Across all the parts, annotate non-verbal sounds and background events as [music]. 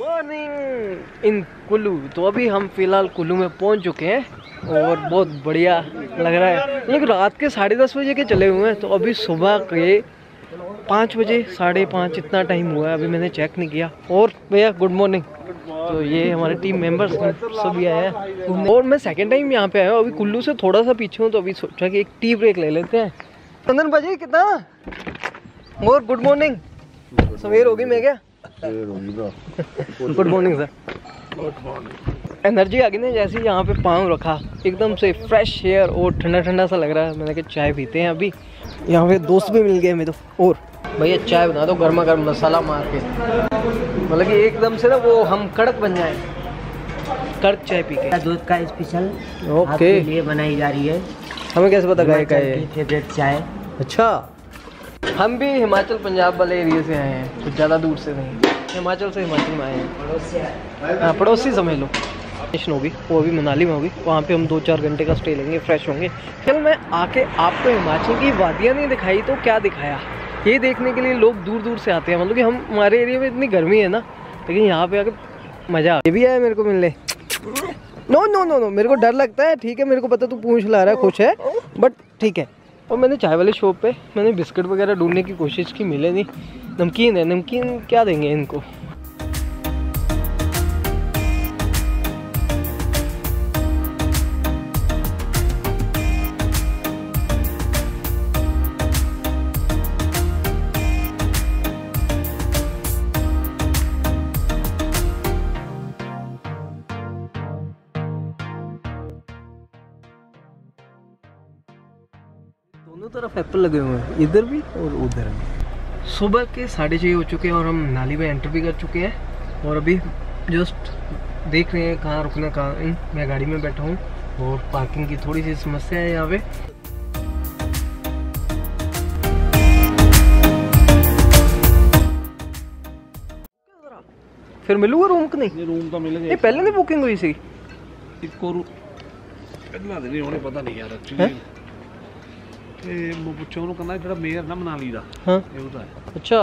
Morning इन कुल्लू तो अभी हम फ़िलहाल कुल्लू में पहुँच चुके हैं और बहुत बढ़िया लग रहा है। लेकिन रात के साढ़े दस बजे के चले हुए हैं तो अभी सुबह के पाँच बजे, साढ़े पाँच इतना टाइम हुआ है, अभी मैंने चेक नहीं किया। और भैया गुड मॉर्निंग तो ये हमारे टीम मेंबर्स सभी आए हैं और मैं सेकंड टाइम यहाँ पे आया हूँ, अभी कुल्लू से थोड़ा सा पीछे हूँ तो अभी सोचा कि एक टी ब्रेक ले लेते हैं। चंदन बजे कितना? और गुड मॉर्निंग सवेर होगी, मैं क्या? Good morning sir good morning energy आ गई ना जैसे यहाँ पे पाँव रखा। एकदम से फ्रेश एयर और ठंडा ठंडा सा लग रहा है। मैंने कहा चाय पीते हैं अभी। यहाँ पे दोस्त भी मिल गए मेरे तो। और भैया चाय बना दो गर्मा गर्म मसाला मार के। मतलब कि एकदम से ना वो हम कड़क बन जाए। कड़क चाय पी के दूध का स्पेशल ओके। लिए बनाई जा रही है। हमें कैसे पता गाय का है फेवरेट चाय। अच्छा। हम भी हिमाचल, पंजाब वाले एरिया से आए हैं, कुछ ज़्यादा दूर से नहीं। हिमाचल से हिमाचल में आए हैं। हाँ पड़ोसी समझ लो। स्टेशन होगी, वो अभी मनाली में होगी। वहाँ पे हम दो चार घंटे का स्टे लेंगे फ्रेश होंगे। फिर मैं आके आपको हिमाचल की वादियाँ नहीं दिखाई तो क्या दिखाया? ये देखने के लिए लोग दूर दूर से आते हैं। मतलब कि हम, हमारे एरिया में इतनी गर्मी है ना, लेकिन यहाँ पे आके मज़ा ये भी आया मेरे को मिलने। नो नो नो नो मेरे को डर लगता है। ठीक है, मेरे को पता तू पूछ ला रहा है, खुश है। बट ठीक है। और मैंने चाय वाले शॉप पे मैंने बिस्किट वगैरह ढूँढने की कोशिश की, मिले नहीं। नमकीन है, नमकीन क्या देंगे इनको? तरफ़ एप्पल लगे हुए हैं इधर भी और उधर भी। सुबह के साढ़े छः हो चुके हैं और हम नाली में एंटर भी कर चुके हैं और अभी जस्ट देख रहे हैं कहाँ रुकना कहाँ मैं गाड़ी में बैठा हूँ और पार्किंग की थोड़ी सी समस्या है यहाँ पे। फिर मिलूँगा रूम का नहीं? रूम तो मिल गया पहले नहीं बुकिंग हुई थी? इसको पता नहीं यार ਨਹੀਂ ਉਹਨੇ ਪਤਾ ਨਹੀਂ ਯਾਰ ਹੈਂ? ਐਕਚੁਅਲੀ ਤੇ ਮੈਂ ਪੁੱਛਿਆ ਉਹਨੂੰ ਕਹਿੰਦਾ ਜਿਹੜਾ ਮੇਅਰ ਨਾ ਮਨਾਲੀ ਦਾ हाँ ਇਹ ਉਹਦਾ ਹੈ अच्छा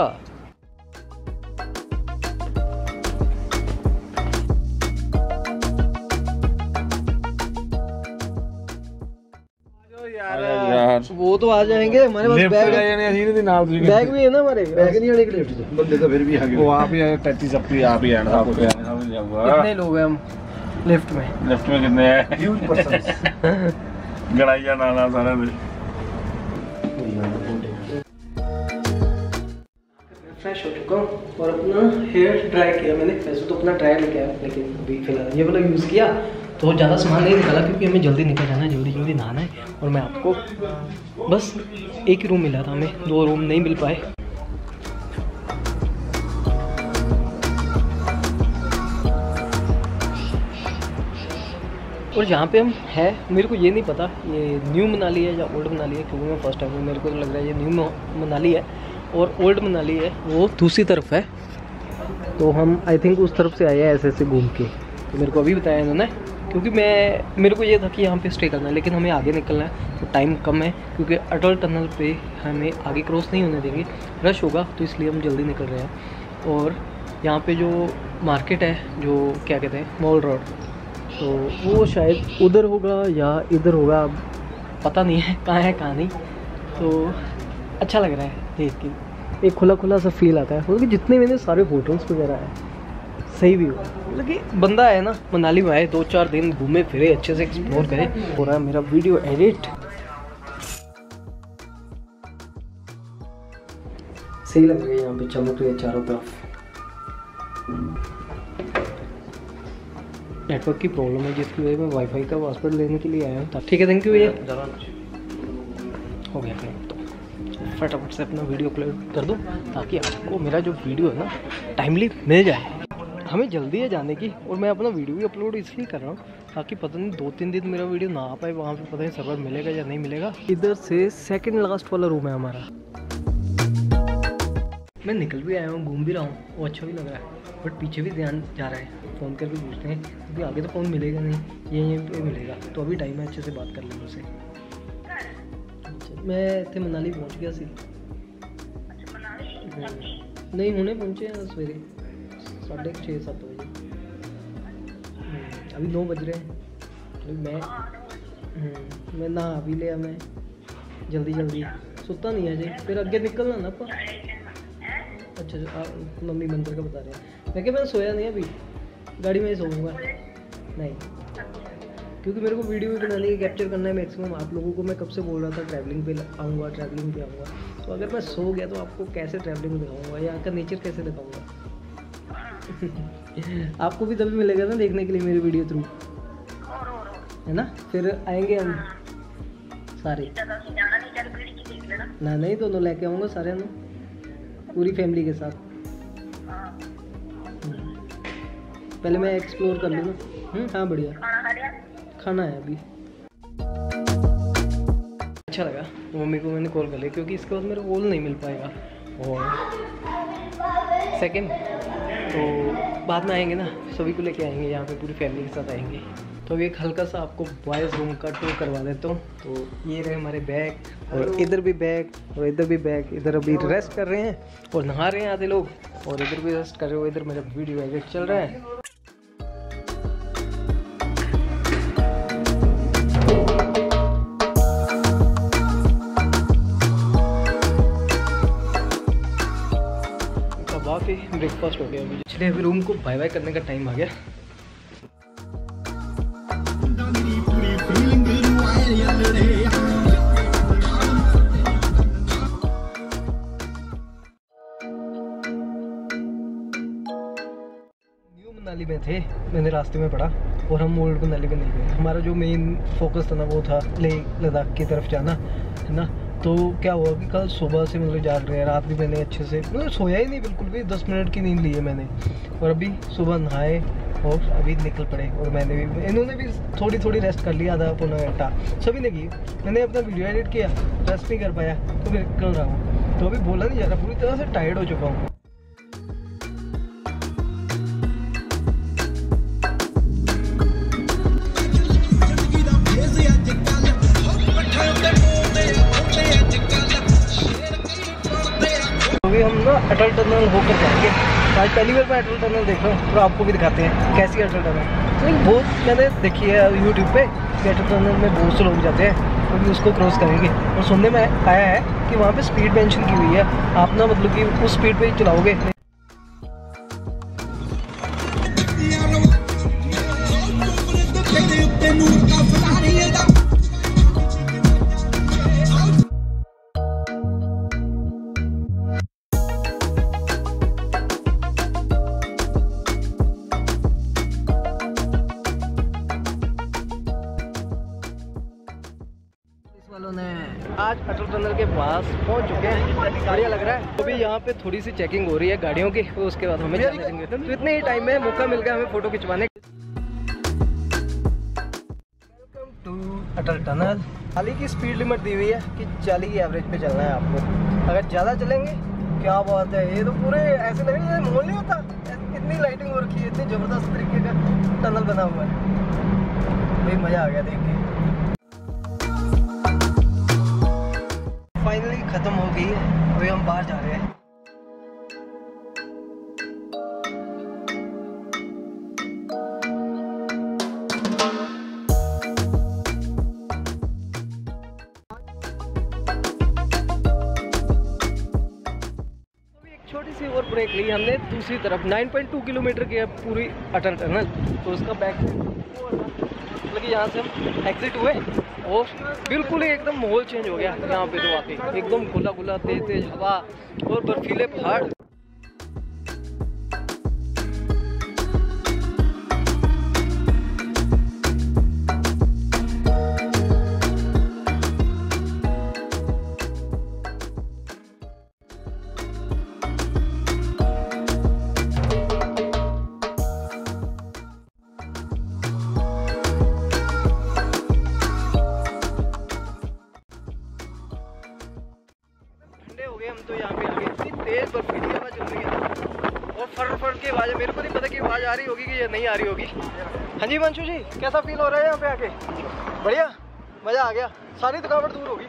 यार वो तो आ जाएंगे हमारे पास बैग है ਜਾਣੇ ਅਸੀਂ ਇਹਦੇ ਨਾਲ ਤੁਸੀਂ बैग भी है ना हमारे बैग नहीं आने के लिए ਉਹ ਆਪ ਹੀ ਆਏ ਟੱਟੀ ਸੱਪੀ ਆਪ ਹੀ ਆਣ ਸਭ ਕੁਝ ਸਮਝ ਜਾਊਗਾ कितने लोग हैं हम लिफ्ट में ਲਿਫਟ ਵਿੱਚ ਕਿੰਨੇ ਹੈ ਗੜਾਈਆ ਨਾਲਾ ਸਾਰਿਆਂ ਦੇ फ्रेश हो चुका हूँ और अपना हेयर ड्राई किया मैंने। वैसे तो अपना ड्राई लेके आया लेकिन अभी फ़िलहाल ये वाला यूज़ किया। तो ज़्यादा सामान नहीं निकाला, क्योंकि हमें जल्दी निकल जाना है, जल्दी जल्दी नहाना है। और मैं आपको बस एक ही रूम मिला था हमें, दो रूम नहीं मिल पाए। और जहाँ पे हम है, मेरे को ये नहीं पता, ये न्यू मनाली है या ओल्ड मनाली है, क्योंकि मैं फ़र्स्ट टाइम मेरे को तो लग रहा है ये न्यू मनाली है। और ओल्ड मनाली है, वो दूसरी तरफ़ है। तो हम आई थिंक उस तरफ़ से आए हैं ऐसे ऐसे घूम के। तो मेरे को अभी बताया इन्होंने, क्योंकि मैं, मेरे को ये था कि यहाँ पे स्टे करना है, लेकिन हमें आगे निकलना है तो टाइम कम है, क्योंकि अटल टनल पे हमें आगे क्रॉस नहीं होने देंगे रश होगा तो इसलिए हम जल्दी निकल रहे हैं। और यहाँ पे जो मार्केट है, जो क्या कहते हैं मॉल रोड तो वो शायद उधर होगा या इधर होगा पता नहीं है, कहाँ है, कहाँ नहीं। तो अच्छा लग रहा है। देख के एक खुला खुला सा फील आता है। मतलब कि जितने मैंने सारे होटल्स वगैरह है। सही भी हुआ। मतलब कि बंदा है ना, मनाली में आए दो चार दिन घूमे, फिरे, अच्छे से एक्सप्लोर करे, हो रहा है मेरा वीडियो एडिट सही लग रही है यहाँ पे चमक रही है चारों तरफ़। नेटवर्क की प्रॉब्लम है, जिसकी वजह से मैं वाईफाई का पासवर्ड लेने के लिए आया हूँ। ठीक है थैंक यू भैया। हो गया तो फटाफट से अपना वीडियो अपलोड कर दूँ, ताकि आपको मेरा जो वीडियो है ना टाइमली मिल जाए। हमें जल्दी है जाने की, और मैं अपना वीडियो भी अपलोड इसलिए कर रहा हूँ, ताकि पता नहीं दो तीन दिन मेरा वीडियो ना आ पाए वहाँ पे पता नहीं सर्वर मिलेगा या नहीं मिलेगा। इधर से सेकंड लास्ट वाला रूम है हमारा। मैं निकल भी आया हूँ, घूम भी रहा हूँ वो अच्छा भी लग रहा है बट पीछे भी ध्यान जा रहा है फ़ोन करके पूछते हैं, क्योंकि आगे तो फ़ोन मिलेगा नहीं ये यहीं पे मिलेगा तो अभी टाइम है अच्छे से बात कर लेंगे उसे अच्छा, मैं ਇੱਥੇ ਮਨਾਲੀ ਪਹੁੰਚ ਗਿਆ ਸੀ ਨਹੀਂ ਹੁਣੇ ਪਹੁੰਚੇ ਆ ਸਵੇਰੇ साढ़े छः सात बजे हम्म, अभी नौ बज रहे हैं अभी मैं हम्म, मैं नहा भी लिया मैं जल्दी जल्दी सुता नहीं है जी फिर अगे निकलना ना ਆਪਾਂ अच्छा अच्छा आ, मम्मी मंदिर का बता रहे हैं मैं क्या मैं सोया नहीं अभी गाड़ी में ही सोऊंगा नहीं क्योंकि मेरे को वीडियो भी बनानी है कैप्चर करना है मैक्सिमम आप लोगों को मैं कब से बोल रहा था ट्रैवलिंग पे आऊँगा ट्रैवलिंग पे आऊँगा। तो अगर मैं सो गया तो आपको कैसे ट्रैवलिंग दिखाऊँगा यहाँ का नेचर कैसे दिखाऊँगा? [laughs] आपको भी तभी मिलेगा ना देखने के लिए मेरी वीडियो थ्रू है ना? फिर आएँगे हम सारे। ना नहीं दोनों लेके आऊँगा सारे ਨੂੰ पूरी फैमिली के साथ। हम्म। पहले मैं एक्सप्लोर कर लूँ ना। हम्म, हाँ बढ़िया। खाना है अभी। अच्छा लगा। मम्मी को मैंने कॉल कर लिया क्योंकि इसके बाद मेरा कॉल नहीं मिल पाएगा। और सेकंड तो बाद में आएँगे ना सभी को लेके आएँगे यहाँ पे पूरी फैमिली के साथ आएँगे। तो अभी एक हल्का सा आपको बॉयज़ रूम का टूर करवा देता हूँ। तो ये रहे हमारे बैग और इधर भी बैग और इधर भी बैग इधर अभी रेस्ट कर रहे हैं और नहा रहे हैं आधे लोग और इधर भी रेस्ट कर रहे हो इधर मेरा वीडियो एडिट चल रहा है। काफ़ी ब्रेकफास्ट हो गया अभी। चलिए अभी रूम को बाय बाय करने का टाइम आ गया। न्यू मनाली में थे, मैंने रास्ते में पढ़ा और हम ओल्ड मनाली में नहीं गए। हमारा जो मेन फोकस था ना, वो था ले लद्दाख की तरफ़ जाना, है ना? तो क्या हुआ कि कल सुबह से मतलब जाग रहे हैं, रात भी मैंने अच्छे से मतलब सोया ही नहीं बिल्कुल भी, दस मिनट की नींद ली है मैंने। और अभी सुबह नहाए और अभी निकल पड़े और मैंने भी, इन्होंने भी थोड़ी थोड़ी रेस्ट कर लिया आधा पौना घंटा। सभी ने की, मैंने अपना वीडियो एडिट किया रेस्ट नहीं कर पाया तो फिर निकल रहा हूँ। तो अभी बोला नहीं जा रहा, पूरी तरह से टायर्ड हो चुका हूँ। अटल टनल होकर जाएँगे। आज पहली बार मैं अटल टनल देख रहा हूँ और आपको भी दिखाते हैं कैसी अटल टनल तो बहुत मैंने देखी है यूट्यूब पे कि अटल टनल में बहुत से लोग जाते हैं तो भी उसको क्रॉस करेंगे। और सुनने में आया है कि वहाँ पे स्पीड मेंशन की हुई है। आप ना मतलब कि उस स्पीड पे ही चलाओगे। पहुँच चुके हैं। बढ़िया लग रहा है। अभी यहाँ पे थोड़ी सी चेकिंग हो रही है गाड़ियों की तो उसके बाद हमें जाने देंगे। तो इतने ही टाइम में मौका मिल गया हमें फ़ोटो खिंचवाने वेलकम टू अटल टनल चाली की स्पीड लिमिट दी हुई है कि चाली की एवरेज पे चलना है आपको। अगर ज़्यादा चलेंगे क्या बात है? ये तो पूरे ऐसे लगेगा ये माहौल नहीं होता। इतनी लाइटिंग हो रखी है इतनी ज़बरदस्त तरीके का टनल बना हुआ है। भाई मज़ा आ गया देख के। खत्म हो गई है। अभी हम बाहर जा रहे हैं। छोटी सी और ब्रेक ली हमने, दूसरी तरफ़। 9.2 किलोमीटर की है पूरी अटल टनल। तो उसका बैक कि यहाँ से हम एग्जिट हुए। और बिल्कुल ही एकदम माहौल चेंज हो गया यहाँ पे तो आते एकदम खुला खुला तेज तेज हवा और बर्फीले पहाड़। ये नहीं आ रही होगी। हाँ जी मंशू जी, कैसा फील हो रहा है यहाँ पे आके? बढ़िया, मज़ा आ गया। सारी थकावट दूर होगी।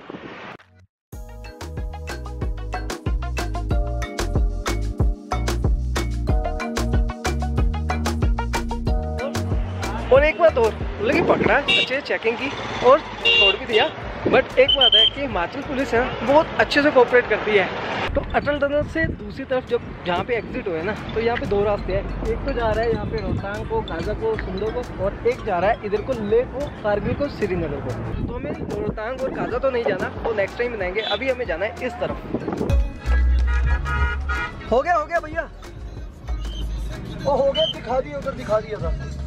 और एक बात और लगी पकड़ा अच्छे चेकिंग की, और छोड़ भी दिया। बट एक बात है कि हिमाचल पुलिस है, बहुत अच्छे से कोऑपरेट करती है। तो अटल टनल से दूसरी तरफ़ जब जहाँ पे एग्जिट हुए ना तो यहाँ पे दो रास्ते हैं। एक तो जा रहा है यहाँ पे रोहतांग को काजा को सुंदो को और एक जा रहा है इधर को ले को, कारगिल को, श्रीनगर को। तो हमें रोहतांग और काजा तो नहीं जाना तो नेक्स्ट टाइम बनाएँगे अभी हमें जाना है इस तरफ़। हो गया हो गया भैया। ओ, हो गया, दिखा दिया, उधर दिखा दिया था।